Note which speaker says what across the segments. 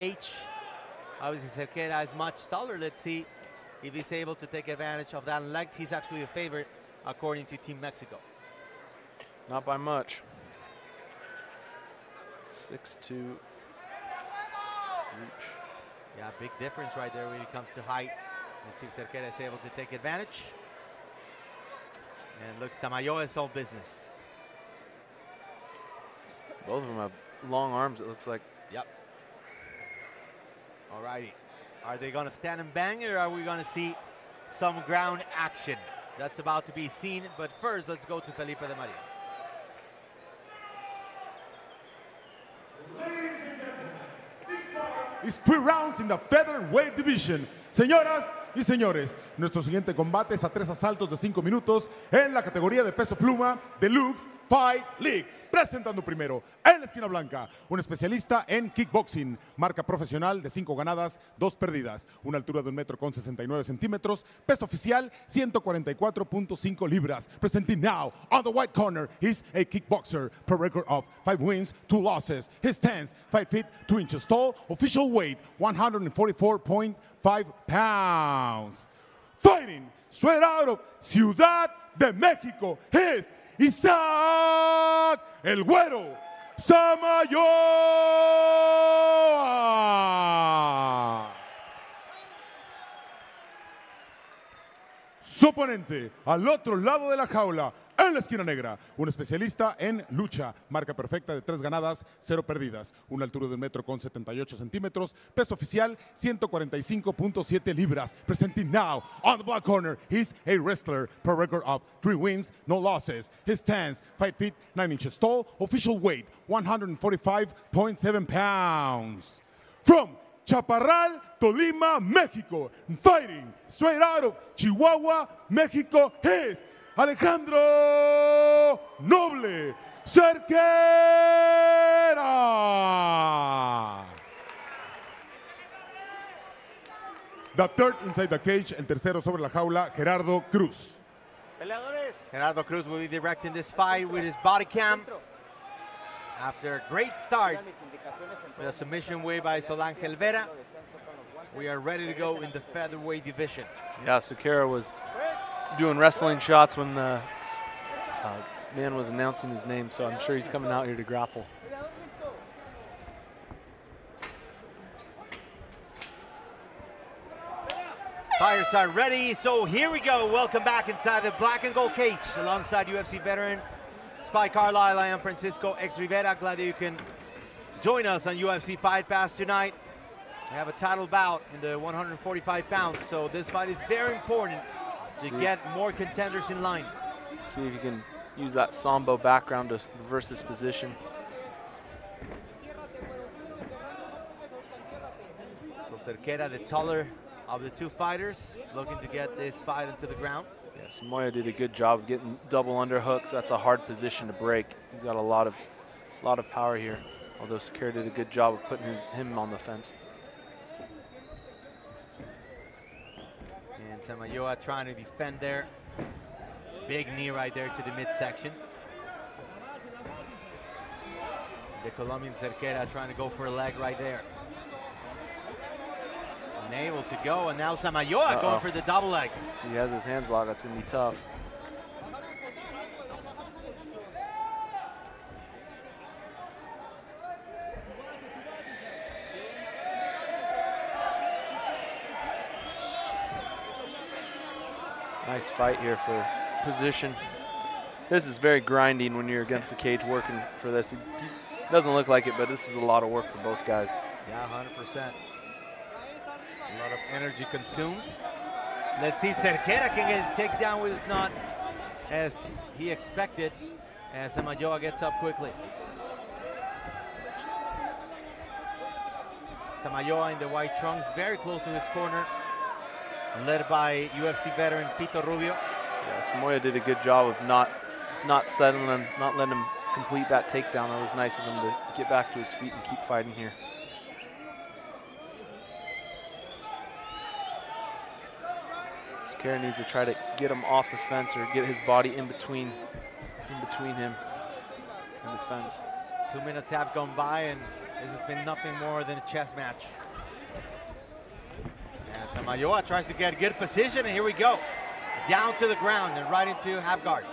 Speaker 1: H. Obviously, Cerquera is much taller. Let's see if he's able to take advantage of that length. He's actually a favorite according to Team Mexico.
Speaker 2: Not by much. Six two. Reach.
Speaker 1: Yeah, big difference right there when it comes to height. Let's see if Cerquera is able to take advantage. And look, Samayoa is all business.
Speaker 2: Both of them have long arms, it looks like.
Speaker 1: Yep. All righty. Are they going to stand and bang or are we going to see some ground action? That's about to be seen. But first, let's go to Felipe de Maria.
Speaker 3: It's three rounds in the featherweight division. Señoras y señores, nuestro siguiente combate es a tres asaltos de cinco minutos en la categoría de peso pluma de Lux Fight League. Presentando primero, en la esquina blanca, un especialista en kickboxing, marca profesional de 5 ganadas, 2 perdidas, una altura de un metro con 69 centímetros, peso oficial 144.5 libras. Presenting now, on the white corner, he's a kickboxer, per record of 5 wins, 2 losses. His stance, 5 feet, 2 inches tall, official weight 144.5 pounds. Fighting straight out of Ciudad de Mexico, his Isaac El Güero Samayoa. Su oponente al otro lado de la jaula, en la esquina negra, un especialista en lucha, marca perfecta de tres ganadas, cero perdidas, una altura de un metro con 78 centímetros, peso oficial 145.7 libras. Presenting now on the black corner, he's a wrestler, per record of three wins, no losses. His stance, 5 feet 9 inches tall, official weight 145.7 pounds. From Chaparral, Tolima, Mexico, fighting straight out of Chihuahua, Mexico, his Alejandro Noble Cerquera. The third inside the cage, el tercero sobre la jaula, Gerardo Cruz.
Speaker 1: Gerardo Cruz will be directing this fight with his body cam. After a great start with a submission win by Solangel Vera, we are ready to go in the featherweight division.
Speaker 2: Yeah, Cerquera was doing wrestling shots when the uh, man was announcing his name, so I'm sure he's coming out here to grapple.
Speaker 1: Fighters are ready, so here we go. Welcome back inside the black and gold cage alongside UFC veteran Spike Carlisle. I am Francisco X Rivera. Glad that you can join us on UFC Fight Pass tonight. We have a title bout in the 145 pounds, so this fight is very important to
Speaker 2: See.
Speaker 1: get more contenders in line.
Speaker 2: See if you can use that Sambo background to reverse this position.
Speaker 1: So Cerquera, the taller of the two fighters, looking to get this fight into the ground.
Speaker 2: Yeah, Samoya did a good job of getting double underhooks. That's a hard position to break. He's got a lot of, lot of power here. Although Cerquera did a good job of putting his, him on the fence.
Speaker 1: And Samayoa trying to defend there. Big knee right there to the midsection. The Colombian Cerquera trying to go for a leg right there. Unable to go, and now Samayoa
Speaker 2: Uh-oh.
Speaker 1: going for the double leg.
Speaker 2: He has his hands locked. That's going to be tough. Nice fight here for position. This is very grinding when you're against the cage working for this. It doesn't look like it, but this is a lot of work for both guys.
Speaker 1: Yeah, 100%. A lot of energy consumed. Let's see Cerquera can get a takedown with it's not as he expected. And Samayoa gets up quickly. Samayoa in the white trunks, very close to his corner, led by UFC veteran Fito Rubio.
Speaker 2: Yeah, Samoya did a good job of not not settling him, not letting him complete that takedown. It was nice of him to get back to his feet and keep fighting here. Cerquera needs to try to get him off the fence or get his body in between in between him and the fence.
Speaker 1: Two minutes have gone by, and This has been nothing more than a chess match. And Samayoa tries to get a good position, and here we go. Down to the ground and right into half guard.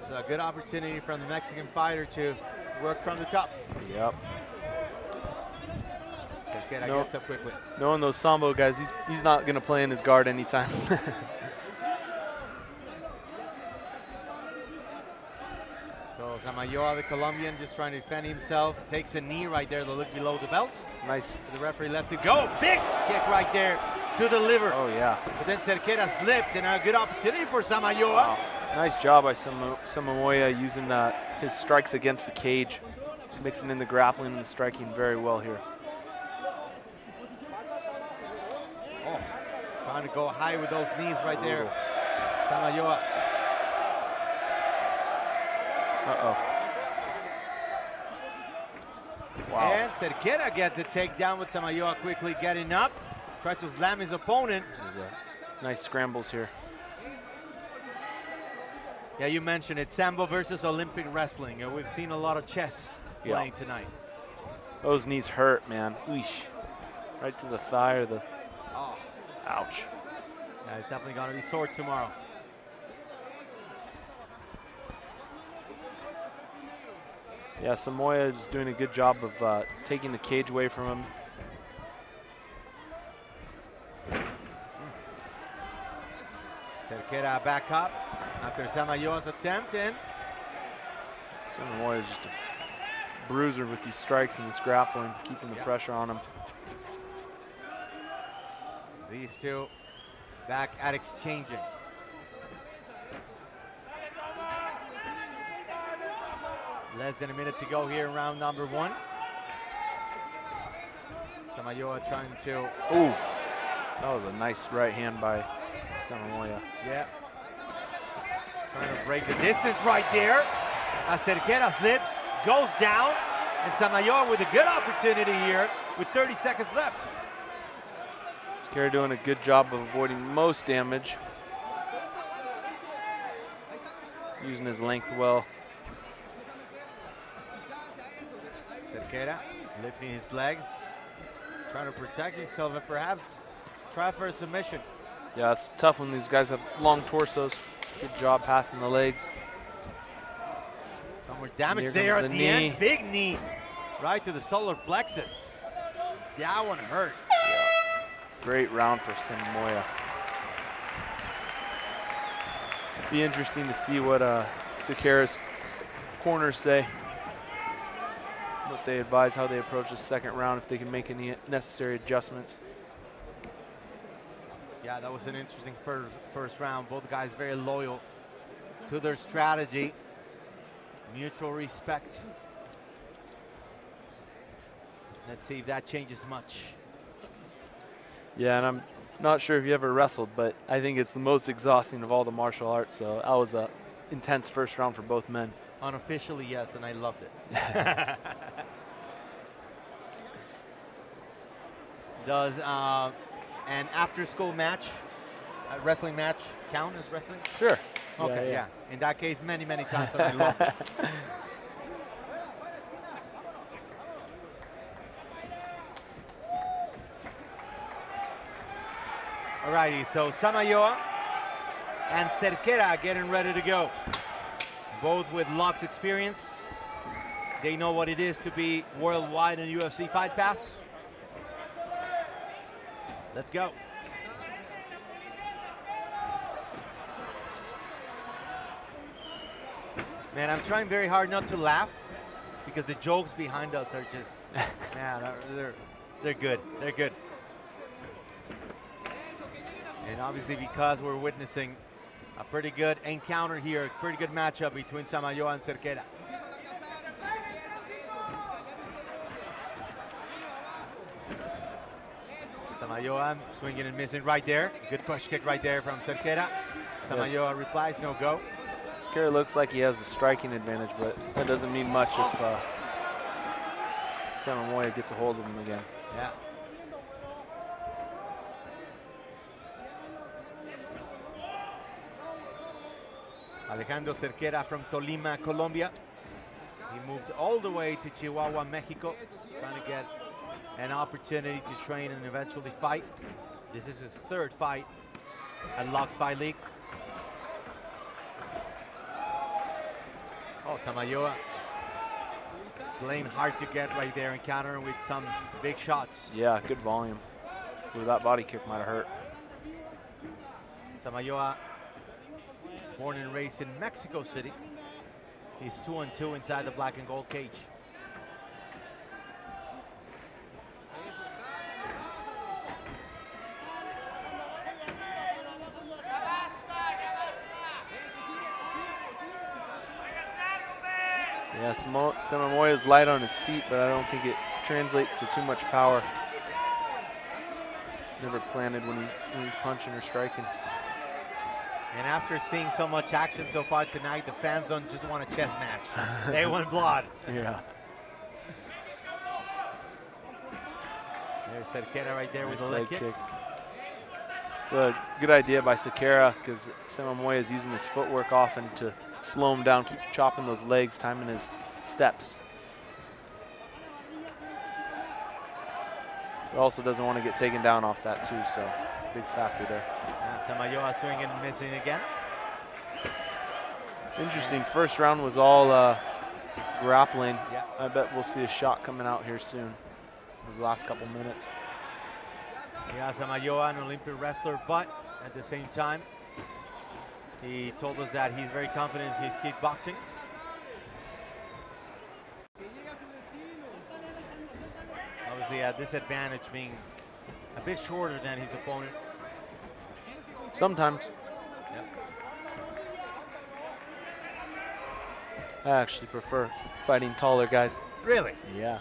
Speaker 1: It's a good opportunity from the Mexican fighter to work from the top.
Speaker 2: Yep.
Speaker 1: Cerquera
Speaker 2: No.
Speaker 1: gets up quickly.
Speaker 2: Knowing those Sambo guys, he's, he's not going to play in his guard anytime.
Speaker 1: So Samayoa, the Colombian, just trying to defend himself. Takes a knee right there to look below the belt.
Speaker 2: nice.
Speaker 1: The referee lets it go. Big kick right there to the liver.
Speaker 2: Oh, yeah.
Speaker 1: But then Cerquera slipped, and a good opportunity for Samayoa.
Speaker 2: Wow. Nice job by Samo- Samamoya using uh, his strikes against the cage, mixing in the grappling and the striking very well here.
Speaker 1: Oh, trying to go high with those knees right there. Samayoa.
Speaker 2: Uh-oh. Wow.
Speaker 1: And Cerquera gets a takedown with Samayoa quickly getting up. Tries to slam his opponent.
Speaker 2: This is, nice scrambles here.
Speaker 1: Yeah, you mentioned it. Sambo versus Olympic wrestling. Uh, we've seen a lot of chess
Speaker 2: Yeah.
Speaker 1: playing tonight.
Speaker 2: Those knees hurt, man. Eesh. Right to the thigh or the...
Speaker 1: Oh,
Speaker 2: Ouch.
Speaker 1: yeah, it's definitely going to be sore tomorrow.
Speaker 2: Yeah, Samoya is doing a good job of uh, taking the cage away from him.
Speaker 1: Cerquera back up after Samayoa's attempt, and
Speaker 2: Samoya is just a bruiser with these strikes and this grappling, keeping the
Speaker 1: Yeah.
Speaker 2: pressure on him.
Speaker 1: these two back at exchanging. Less than a minute to go here in round number one. Samayoa trying to,
Speaker 2: Ooh, that was a nice right hand by Samoya.
Speaker 1: yeah, trying to break the distance right there. As Cerquera slips, goes down, and Samayoa with a good opportunity here with 30 seconds left.
Speaker 2: Scary doing a good job of avoiding most damage. Using his length well.
Speaker 1: Lifting his legs, trying to protect himself and perhaps try for a submission.
Speaker 2: Yeah, it's tough when these guys have long torsos. Good job passing the legs.
Speaker 1: Some more damage there at
Speaker 2: the
Speaker 1: the, end.
Speaker 2: knee.
Speaker 1: Big knee right to the solar plexus. That one hurt.
Speaker 2: Great round for Samoya. Be interesting to see what uh, Cerquera's corners say. They advise, how they approach the second round, if they can make any necessary adjustments.
Speaker 1: Yeah, that was an interesting first, first round. Both guys very loyal to their strategy. Mutual respect. Let's see if that changes much.
Speaker 2: Yeah, and I'm not sure if you ever wrestled, but I think it's the most exhausting of all the martial arts. So that was a intense first round for both men.
Speaker 1: Unofficially, yes, and I loved it. Does uh, an after-school match, a wrestling match, count as wrestling?
Speaker 2: Sure.
Speaker 1: Okay, yeah. In that case, many, many times I. Alrighty, so Samayoa and Cerquera getting ready to go. Both with Lux experience. They know what it is to be worldwide in UFC Fight Pass. Let's go. Man, I'm trying very hard not to laugh because the jokes behind us are just, man, they're, they're good. They're good. And obviously because we're witnessing a pretty good encounter here, a pretty good matchup between Samayoa and Cerquera. Samayoa swinging and missing right there. Good push kick right there from Cerquera. Samayoa replies, no go.
Speaker 2: Scary looks like he has the striking advantage, but that doesn't mean much if uh, Samamoya gets a hold of him again.
Speaker 1: Yeah. Alejandro Cerquera from Tolima, Colombia. He moved all the way to Chihuahua, Mexico, trying to get an opportunity to train and eventually fight. This is his third fight at Lux Fight League. Oh, Samayoa playing hard to get right there and countering with some big shots.
Speaker 2: Yeah, good volume. Ooh, that body kick might have hurt.
Speaker 1: Samayoa, born and raised in Mexico City. He's two and two inside the black and gold cage.
Speaker 2: Yeah, Samamoya is light on his feet, but I don't think it translates to too much power. Never planted when, he, when he's punching or striking.
Speaker 1: And after seeing so much action so far tonight, the fans don't just want a chess match. they want blood.
Speaker 2: Yeah.
Speaker 1: There's Cerquera right there nice with the leg, kick. kick.
Speaker 2: It's a good idea by Cerquera because Samamoya is using his footwork often to slow him down, keep chopping those legs, timing his steps. He also doesn't want to get taken down off that too, so big factor there.
Speaker 1: And Samayoa swinging and missing again.
Speaker 2: Interesting, first round was all uh, grappling.
Speaker 1: Yeah.
Speaker 2: I bet we'll see a shot coming out here soon. These last couple minutes.
Speaker 1: Yeah, Samayoa, an Olympic wrestler, but at the same time, he told us that he's very confident in his kickboxing. Obviously uh, at disadvantage being a bit shorter than his opponent.
Speaker 2: Sometimes.
Speaker 1: Yep.
Speaker 2: I actually prefer fighting taller guys.
Speaker 1: Really?
Speaker 2: Yeah.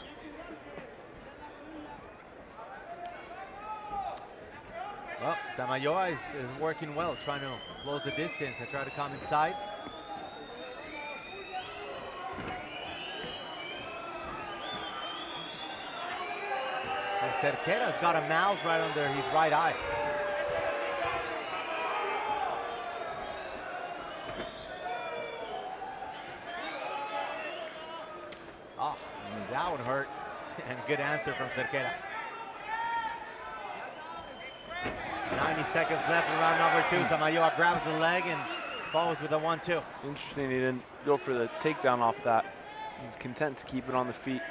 Speaker 1: Samayoa is, is working well, trying to close the distance and try to come inside. And Cerquera's got a mouse right under his right eye. Oh, that would hurt. and good answer from Cerquera. 90 seconds left in round number two. Samayoa grabs the leg and follows with a one-two.
Speaker 2: Interesting he didn't go for the takedown off that. He's content to keep it on the feet.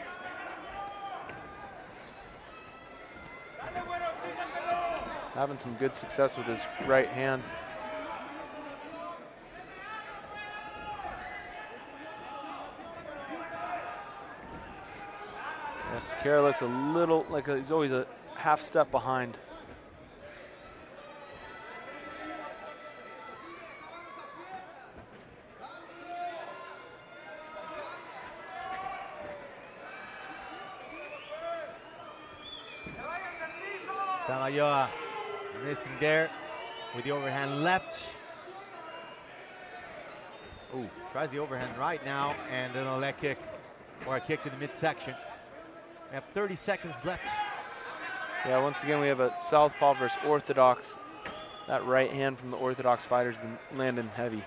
Speaker 2: Having some good success with his right hand. Yes, Kara looks a little like a, he's always a half step behind.
Speaker 1: Samayoa missing there with the overhand left. Ooh, tries the overhand right now and then a leg kick or a kick to the midsection. We have 30 seconds left.
Speaker 2: Yeah, once again, we have a southpaw versus orthodox. That right hand from the orthodox fighter's been landing heavy.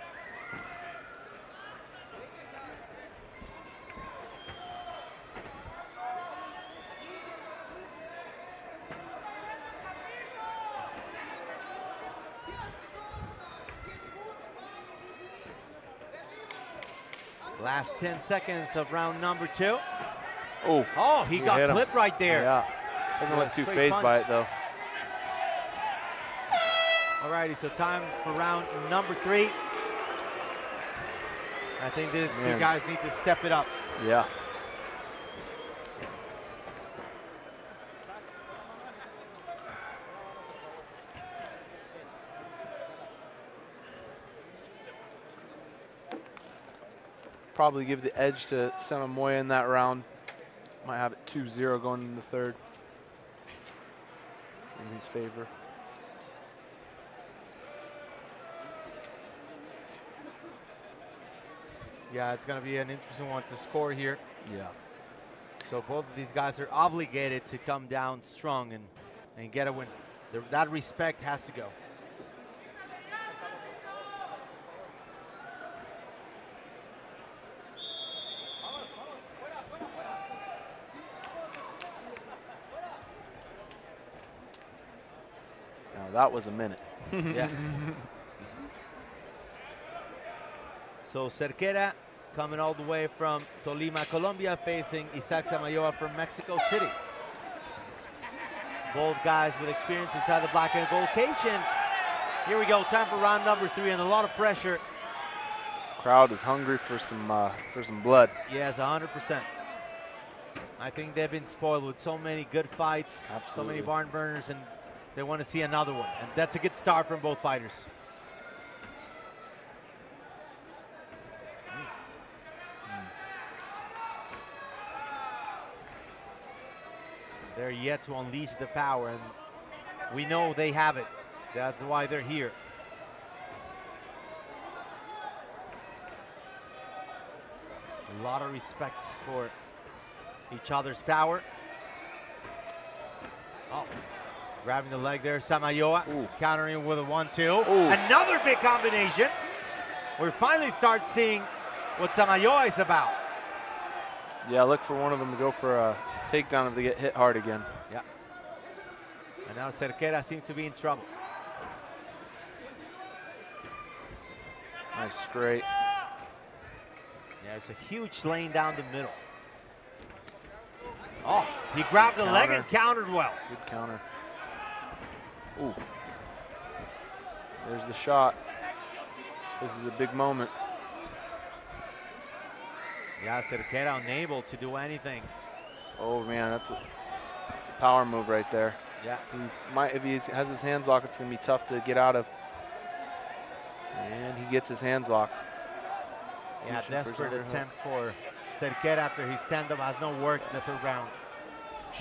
Speaker 1: Last 10 seconds of round number two.
Speaker 2: Oh,
Speaker 1: oh, he, got clipped right there.
Speaker 2: Yeah, doesn't look too phased by it though.
Speaker 1: Alrighty, so time for round number three. I think these Man. two guys need to step it up.
Speaker 2: Yeah. Probably give the edge to Samamoya in that round. Might have it 2-0 going into the third in his favor.
Speaker 1: Yeah, it's going to be an interesting one to score here.
Speaker 2: Yeah.
Speaker 1: So both of these guys are obligated to come down strong and, and get a win. The, that respect has to go.
Speaker 2: That was a minute.
Speaker 1: yeah. So Cerquera coming all the way from Tolima, Colombia, facing Isaac Samayoa from Mexico City. Both guys with experience inside the black and gold cage. And here we go, time for round number three, and a lot of pressure.
Speaker 2: Crowd is hungry for some uh, for some blood.
Speaker 1: Yes, 100%. I think they've been spoiled with so many good fights,
Speaker 2: Absolutely.
Speaker 1: so many barn burners, and they want to see another one. And that's a good start from both fighters. Mm. They're yet to unleash the power, and we know they have it. That's why they're here. A lot of respect for each other's power. Oh, grabbing the leg there, Samayoa,
Speaker 2: Ooh.
Speaker 1: countering with a one-two. Another big combination. We finally start seeing what Samayoa is about.
Speaker 2: Yeah, look for one of them to go for a takedown if they get hit hard again.
Speaker 1: Yeah. And now Cerquera seems to be in trouble.
Speaker 2: Nice straight.
Speaker 1: Yeah, it's a huge lane down the middle. Oh, he grabbed the leg and countered well.
Speaker 2: Good counter. Ooh. There's the shot. This is a big moment.
Speaker 1: Yeah, Cerquera unable to do anything.
Speaker 2: Oh man, that's a, that's a power move right there.
Speaker 1: Yeah.
Speaker 2: He's might if he has his hands locked, it's gonna be tough to get out of. And he gets his hands locked.
Speaker 1: Yeah, desperate attempt for Cerquera after his stand-up has no work in the third round.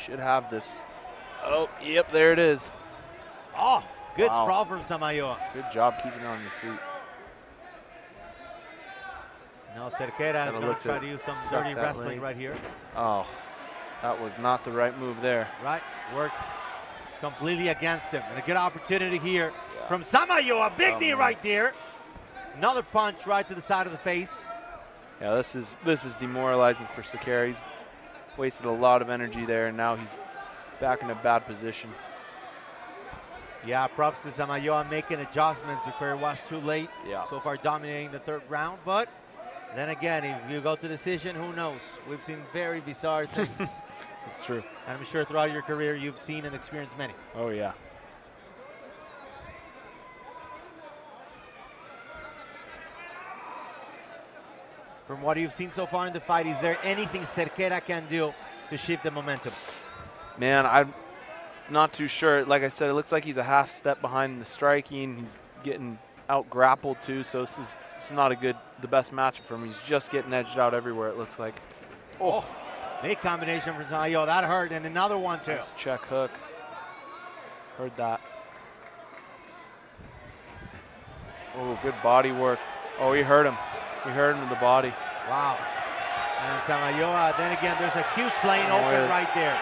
Speaker 2: Should have this. Oh, yep, there it is.
Speaker 1: Oh, good
Speaker 2: Wow.
Speaker 1: sprawl from Samayoa.
Speaker 2: Good job keeping it on your feet.
Speaker 1: Now Cerquera is going to try
Speaker 2: to
Speaker 1: use some dirty wrestling
Speaker 2: leg.
Speaker 1: right here.
Speaker 2: Oh, that was not the right move there.
Speaker 1: Right, worked completely against him. And a good opportunity here
Speaker 2: Yeah.
Speaker 1: from Samayoa. Big
Speaker 2: Oh,
Speaker 1: knee
Speaker 2: man.
Speaker 1: right there. Another punch right to the side of the face.
Speaker 2: Yeah, this is this is demoralizing for Cerquera. He's wasted a lot of energy there, and now he's back in a bad position.
Speaker 1: Yeah, props to Samayoa making adjustments before it was too late.
Speaker 2: Yeah.
Speaker 1: So far dominating the third round, but then again, if you go to decision, who knows? We've seen very bizarre things.
Speaker 2: It's true.
Speaker 1: And I'm sure throughout your career you've seen and experienced many.
Speaker 2: Oh yeah.
Speaker 1: From what you've seen so far in the fight, is there anything Cerquera can do to shift the momentum?
Speaker 2: Man, I'm not too sure. Like I said, it looks like he's a half step behind in the striking. He's getting out grappled too, so this is this is not a good the best matchup for him. He's just getting edged out everywhere. It looks like.
Speaker 1: Oh, big combination from Samayoa. That hurt, and another one too.
Speaker 2: Nice check hook. Heard that. Oh, good body work. Oh, he hurt him. He hurt him in the body.
Speaker 1: Wow. And Samayoa, then again, there's a huge lane open
Speaker 2: Samoa-
Speaker 1: right there.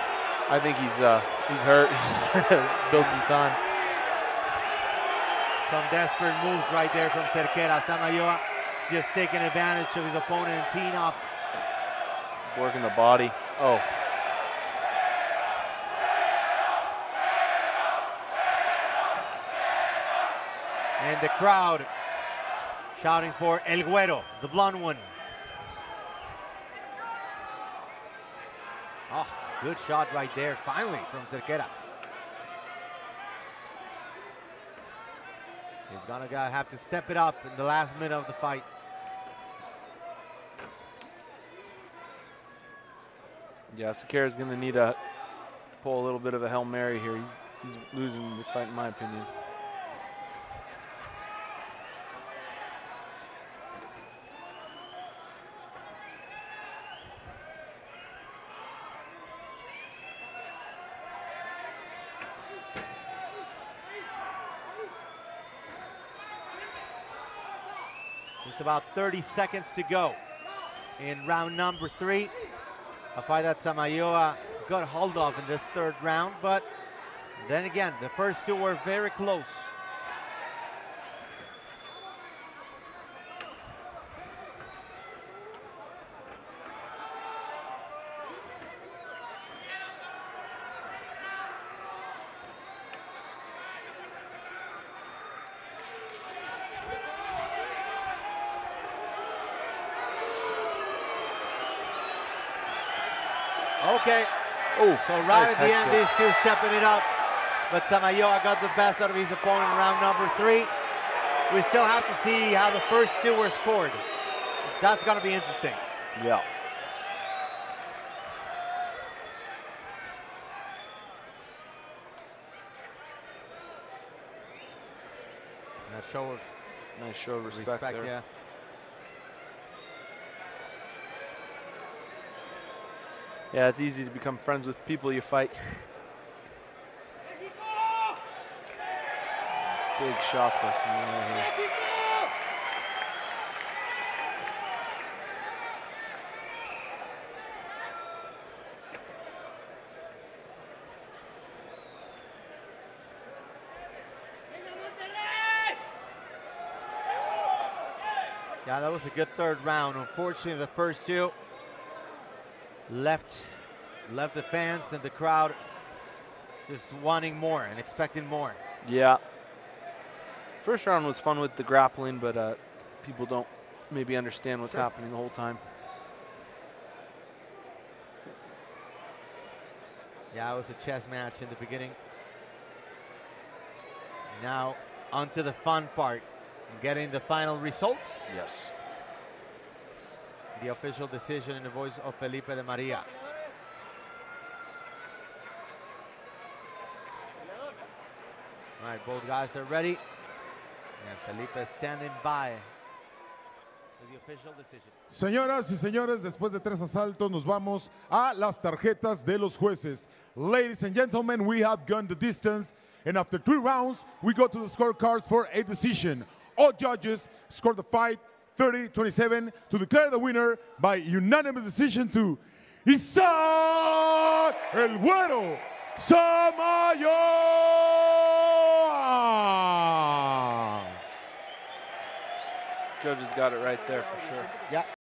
Speaker 2: I think he's uh he's hurt. He's build some time.
Speaker 1: Some desperate moves right there from Cerquera. Samayoa just taking advantage of his opponent and teeing off.
Speaker 2: Working the body. Oh,
Speaker 1: And the crowd shouting for El Güero, the blonde one. Oh, good shot right there, finally, from Cerquera. He's gonna have to step it up in the last minute of the fight.
Speaker 2: yeah. Cerquera's gonna need to pull a little bit of a hail mary here. He's he's losing this fight in my opinion.
Speaker 1: Just about 30 seconds to go in round number three. A fight that Samayoa got hold of in this third round, but then again, the first two were very close. Okay.
Speaker 2: Oh,
Speaker 1: So right
Speaker 2: nice
Speaker 1: at the end,
Speaker 2: kick.
Speaker 1: these two stepping it up. But Samayoa got the best out of his opponent in round number three. We still have to see how the first two were scored. That's going to be interesting.
Speaker 2: Yeah.
Speaker 1: That show of
Speaker 2: Nice show of respect,
Speaker 1: respect,
Speaker 2: there.
Speaker 1: yeah.
Speaker 2: Yeah, it's easy to become friends with people you fight. Big shots by Samoa here.
Speaker 1: Yeah, that was a good third round. Unfortunately, the first two left left the fans and the crowd just wanting more and expecting more.
Speaker 2: Yeah. First round was fun with the grappling, but uh, people don't maybe understand what's
Speaker 1: Sure.
Speaker 2: happening the whole time.
Speaker 1: Yeah, it was a chess match in the beginning. Now, onto the fun part, getting the final results.
Speaker 2: Yes.
Speaker 1: The official decision in the voice of Felipe de Maria. All right, both guys are ready. And Felipe is standing by for the official decision.
Speaker 3: Señoras y señores, después de tres asaltos nos vamos a las tarjetas de los jueces. Ladies and gentlemen, we have gone the distance and after three rounds, we go to the scorecards for a decision. All judges scored the fight 30-27 to declare the winner by unanimous decision to Isaac El Güero Samayoa.
Speaker 2: Judges got it right there for sure.
Speaker 1: Yeah.